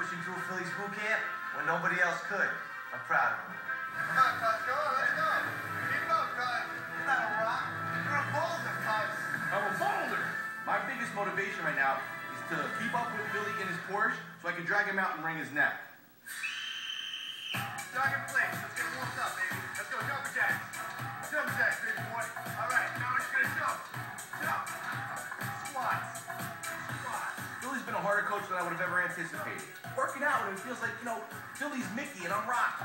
pushing through a Philly's boot camp when nobody else could. I'm proud of him. Come on, Cuz, go on, let's go. Keep up, Cuz. You're not a rock. You're a boulder, Cuz. I'm a boulder. My biggest motivation right now is to keep up with Philly in his Porsche so I can drag him out and wring his neck. Dog in place. Let's get a harder coach than I would have ever anticipated. Working out with him feels like, you know, Philly's Mickey and I'm Rock.